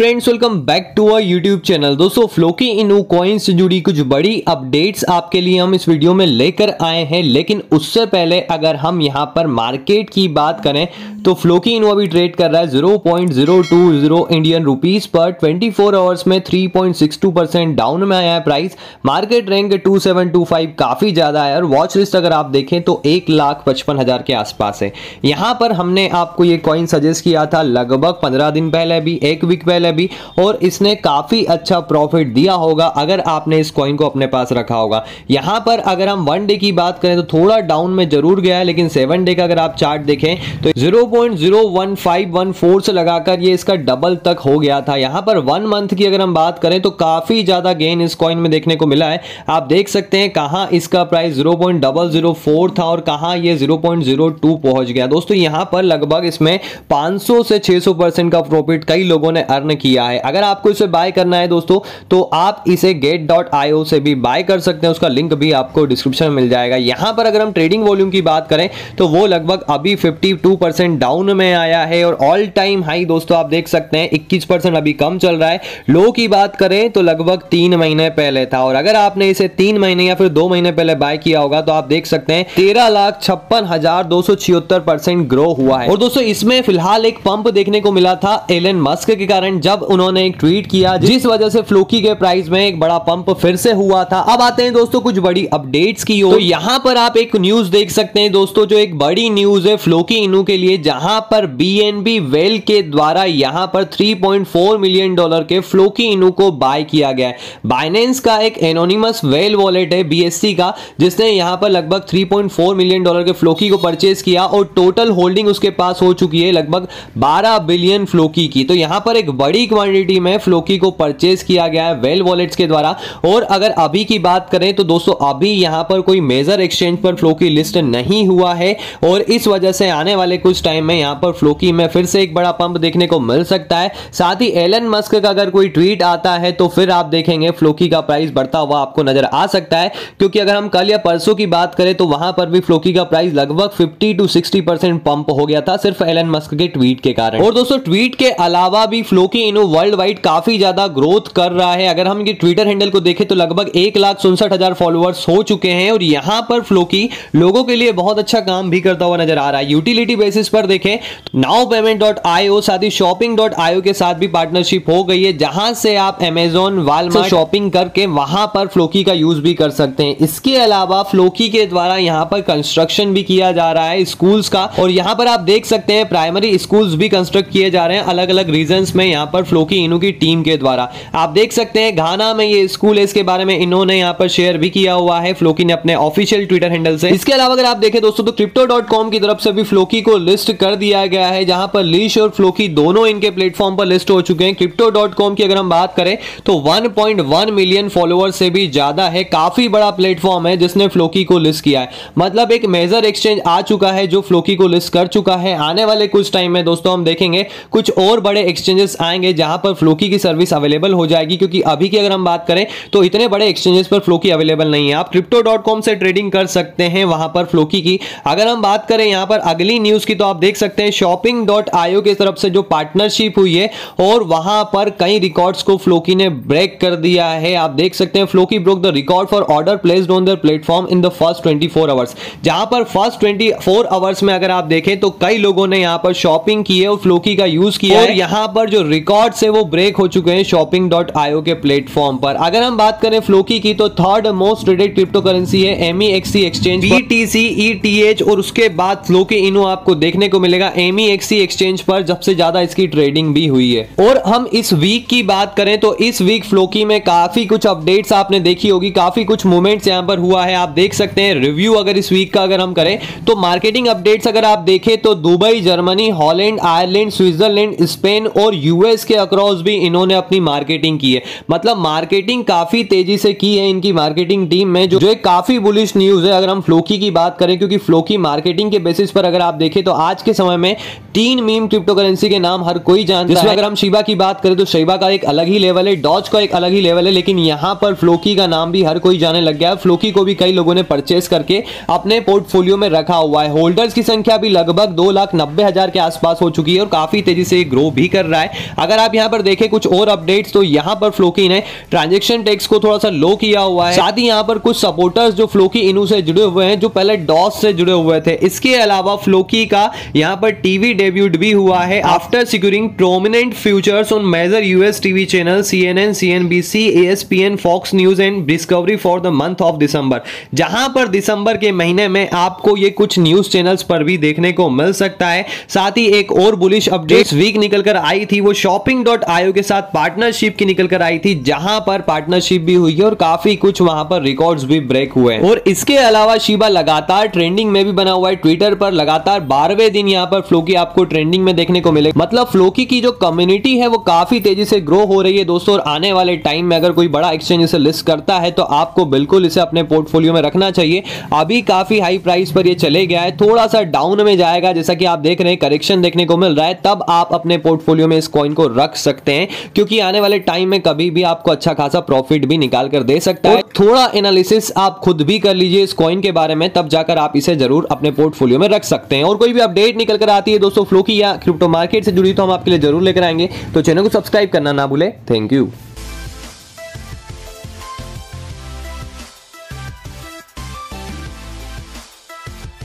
Friends welcome back to our YouTube channel दोस्तों Floki Inu coin से जुड़ी कुछ बड़ी अपडेट्स आपके लिए हम इस वीडियो में लेकर आए हैं। लेकिन उससे पहले अगर हम यहाँ पर मार्केट की बात करें तो फ्लोकी इनू अभी ट्रेड कर रहा है 0.020 इंडियन रुपीस पर। 24 फोर आवर्स में 3.62 परसेंट डाउन में आया है प्राइस मार्केट रैंक 2725 काफ़ी ज़्यादा है। और वॉच लिस्ट अगर आप देखें तो एक लाख पचपन हज़ार के आसपास है। यहाँ पर हमने आपको ये कॉइन सजेस्ट किया था, लगभग पंद्रह दिन पहले भी, एक वीक पहले भी, और इसने काफ़ी अच्छा प्रॉफिट दिया होगा अगर आपने इस कॉइन को अपने पास रखा होगा। यहाँ पर अगर हम वन डे की बात करें तो थोड़ा डाउन में ज़रूर गया है, लेकिन सेवन डे का अगर आप चार्ट देखें तो ज़ीरो 0.01514 से लगाकर ये इसका डबल तक हो गया था। यहाँ पर वन मंथ की अगर हम बात करें तो काफ़ी ज़्यादा गेन इस कॉइन में देखने को मिला है। आप देख सकते हैं कहाँ इसका प्राइस 0.004 था और कहाँ ये 0.02 पहुँच गया। दोस्तों, यहाँ पर लगभग इसमें 500 से 600 परसेंट का प्रॉफिट कई लोगों ने अर्न किया है। अगर आपको इसे बाय करना है दोस्तों तो आप इसे गेट डॉट से भी बाय कर सकते हैं। उसका लिंक भी आपको डिस्क्रिप्शन में मिल जाएगा। यहाँ पर अगर हम ट्रेडिंग वॉल्यूम की बात करें तो वो लगभग अभी 52 परसेंट डाउन में आया है और ऑल टाइम हाई दोस्तों आप देख सकते हैं 21 परसेंट अभी कम चल रहा है। लो की बात करें तो लगभग तीन महीने पहले था और अगर आपने इसे तीन महीने या फिर दो महीने पहले बाय किया होगा तो आप देख सकते हैं, तेरह लाख छप्पन हज़ार दो सौ छिहत्तर परसेंट ग्रो हुआ है। और दोस्तों, इसमें फ़िलहाल एक पंप देखने को मिला था एलन मस्क के कारण जब उन्होंने एक ट्वीट किया जिस वजह से फ्लोकी के प्राइस में एक बड़ा पंप फिर से हुआ था। अब आते हैं दोस्तों कुछ बड़ी अपडेट्स की तो यहाँ पर आप एक न्यूज़ देख सकते हैं दोस्तों, जो एक बड़ी न्यूज़ है फ्लोकी इनू के लिए, जहाँ पर बीएनबी वेल के द्वारा यहाँ पर 3.4 मिलियन डॉलर के फ्लोकी इनू को बाय किया गया है। बाइनेंस का एक एनोनिमस वेल वॉलेट है बीएससी का, जिसने यहाँ पर लगभग 3.4 मिलियन डॉलर के फ्लोकी को परचेज किया और टोटल होल्डिंग उसके पास हो चुकी है लगभग 12 बिलियन फ्लोकी की। तो यहाँ पर एक बड़ी क्वांटिटी में फ्लोकी को परचेज किया गया है वेल वॉलेट्स के द्वारा। और अगर अभी की बात करें तो दोस्तों, अभी यहाँ पर कोई मेजर एक्सचेंज पर फ्लोकी लिस्ट नहीं हुआ है। और इस वजह से आने वाले कुछ टाइम में यहाँ पर फ्लोकी में फिर से एक बड़ा पंप देखने को मिल सकता है। साथ ही एलन मस्क का अगर कोई ट्वीट आता है तो फिर आप देखेंगे फ्लोकी का प्राइस बढ़ता हुआ आपको नज़र आ सकता है। क्योंकि अगर हम कल या परसों की बात करें तो वहाँ पर भी फ्लोकी का प्राइस लगभग 50 टू 60 परसेंट पंप हो गया था, सिर्फ़ एलन मस्क के ट्वीट के कारण। और दोस्तों ट्वीट के अलावा भी फ्लोकी इनो वर्ल्ड वाइड काफ़ी ज़्यादा ग्रोथ कर रहा है। अगर हम ये ट्विटर हैंडल को देखें तो लगभग एक लाख सुनसठ हज़ार फॉलोअर्स हो चुके हैं और यहाँ पर फ्लोकी लोगों के लिए बहुत अच्छा काम भी करता हुआ नज़र आ रहा है। यूटिलिटी बेसिस पर देखें नाउ पेमेंट डॉट आईओ साथ ही शॉपिंग डॉट आईओ के साथ भी पार्टनरशिप हो गई है जहाँ से आप अमेजोन वालमार्ट शॉपिंग करके वहाँ पर फ्लोकी का यूज़ भी कर सकते हैं। इसके अलावा फ्लोकी के द्वारा यहाँ पर कंस्ट्रक्शन भी किया जा रहा है स्कूल्स का और यहाँ पर आप देख सकते हैं प्राइमरी स्कूल्स भी कंस्ट्रक्ट किए जा रहे हैं। अलग अलग रीजन में यहाँ पर फ्लोकी इनू की टीम के द्वारा। आप देख सकते हैं, घाना में ये स्कूल है, इसके बारे में इन्होंने यहाँ पर शेयर भी किया हुआ है। फ्लोकी ने अपने ऑफिशियल ट्विटर हैंडल से। इसके अलावा अगर आप देखें दोस्तों तो क्रिप्टो की तरफ़ से भी फ्लोकी को लिस्ट कर दिया गया है, जहाँ पर लीश और फ्लोकी दोनों इनके प्लेटफॉर्म पर लिस्ट हो चुके हैं। क्रिप्टो की अगर हम बात करें तो 1.1 मिलियन फॉलोअर से भी ज़्यादा है। काफ़ी बड़ा प्लेटफॉर्म है जिसने फ्लोकी को लिस्ट किया है। मतलब एक मेजर एक्सचेंज आ चुका है जो फ्लोकी को लिस्ट कर चुका है। आने वाले कुछ टाइम में दोस्तों हम देखेंगे, कुछ और बड़े एक्सचेंजेस आएँगे। जहाँ पर फ्लोकी की सर्विस अवेलेबल हो जाएगी क्योंकि अभी की अगर हम बात करें तो इतने बड़े एक्सचेंजेस पर फ्लोकी अवेलेबल नहीं है। आप क्रिप्टो से ट्रेडिंग कर सकते हैं वहाँ पर फ्लोकी की। अगर हम बात करें यहाँ पर अगली न्यूज़ की तो आप देख सकते हैं शॉपिंग डॉट आईओ की तरफ़ से जो पार्टनरशिप हुई है और वहाँ पर कई रिकॉर्ड्स को फ्लोकी ने ब्रेक कर दिया है। आप देख सकते हैं Floki broke the record for order placed on their platform in the first 24 hours जहाँ पर फ़र्स्ट 24 आवर्स में अगर आप देखें तो कई लोगों ने यहाँ पर शॉपिंग की है और फ्लोकी का यूज़ किया और यहाँ पर जो रिकॉर्ड्स है वो ब्रेक हो चुके हैं शॉपिंग डॉट आईओ के प्लेटफॉर्म पर। अगर हम बात करें फ्लोकी की तो third most traded crypto currency है एमईएक्सी एक्सचेंज बीटीसी ईटीएच और उसके बाद फ्लोकी इनो आपको देखने को मिलेगा एमईएक्सी एक्सचेंज पर सबसे ज़्यादा इसकी ट्रेडिंग भी हुई है। और हम इस वीक की बात करें तो इस वीक फ्लोकी में काफ़ी कुछ अपडेट्स आपने देखी होगी, काफ़ी कुछ मूवमेंट्स यहाँ पर हुआ है। आप देख सकते हैं रिव्यू अगर इस वीक का अगर हम करें तो मार्केटिंग अपडेट्स अगर आप देखें तो Dubai, Germany, Holland, Ireland, Switzerland, Spain और यूएस के अक्रॉस भी इन्होंने अपनी मार्केटिंग की है। मतलब मार्केटिंग काफ़ी तेज़ी से की है इनकी मार्केटिंग टीम में जो, जो एक काफ़ी बुलिश न्यूज़ है अगर हम फ्लोकी की बात करें क्योंकि फ्लोकी मार्केटिंग के बेसिस पर अगर आप देखें तो आज के समय में तीन मीम क्रिप्टो करेंसी के नाम हर कोई जानता है। अगर हम शिबा की बात करें तो शिबा का एक अलग ही लेवल है डॉज का एक अलग ही लेवल है लेकिन यहाँ पर फ्लोकी का नाम भी हर कोई जाने लग गया है। फ्लोकी को भी कई लोगों ने परचेस करके अपने पोर्टफोलियो में रखा हुआ है। होल्डर्स की संख्या भी लगभग दो लाख नब्बे हज़ार के आसपास हो चुकी है और काफ़ी तेज़ी से ग्रो भी कर रहा है। अगर आप यहाँ पर देखें कुछ और अपडेट्स तो यहाँ पर फ्लोकी ने ट्रांजेक्शन टैक्स को थोड़ा सा लो किया हुआ है। साथ ही यहाँ पर कुछ सपोर्टर्स जो फ्लोकी इनू से जुड़े हुए हैं, जो पहले डॉस से जुड़े हुए थे। इसके अलावा फ्लोकी का यहाँ पर टीवी डेब्यूट भी हुआ है। After securing prominent futures on major US TV channel C N N C N B C S P N Fox News and Discovery for the month of December जहाँ पर दिसंबर के महीने में आपको ये कुछ न्यूज़ चैनल्स पर भी देखने को मिल सकता है। साथ ही एक और बुलिश अपडेट वीक निकलकर आई थी वो शॉपिंग डॉट आयो के साथ पार्टनरशिप की निकल कर आई थी, जहाँ पर पार्टनरशिप भी हुई है और काफ़ी कुछ वहाँ पर रिकॉर्ड्स भी ब्रेक हुए हैं। और इसके अलावा शिबा लगातार ट्रेंडिंग में भी बना हुआ है। ट्विटर पर लगातार बारहवें दिन यहाँ पर फ्लोकी आपको ट्रेंडिंग में देखने को मिले। मतलब फ्लोकी की जो कम्युनिटी है, वो काफ़ी तेज़ी से ग्रो हो रही है दोस्तों। और आने वाले टाइम में अगर कोई बड़ा एक्सचेंज इसे लिस्ट करता है तो आपको बिल्कुल इसे अपने पोर्टफोलियो में रखना चाहिए। अभी काफ़ी हाई प्राइस पर ये चले गया है। थोड़ा सा डाउन में जाएगा, जैसा कि आप देख रहे हैं करेक्शन देखने को मिल रहा है। तब आप अपने पोर्टफोलियो में इस कॉइन को रख सकते हैं, क्योंकि आने वाले टाइम में कभी भी आपको अच्छा खासा प्रॉफिट भी निकाल कर दे सकता है। थोड़ा एनालिसिस आप खुद भी कर लीजिए इस कॉइन के बारे में, तब जाकर आप इसे ज़रूर अपने पोर्टफोलियो में रख सकते हैं। और कोई भी अपडेट निकल कर आती है दोस्तों फ्लो की या क्रिप्टो मार्केट से जुड़ी तो हम आपके लिए ज़रूर लेकर आएँगे। तो चैनल को सब्सक्राइब करना ना भूले। Thank you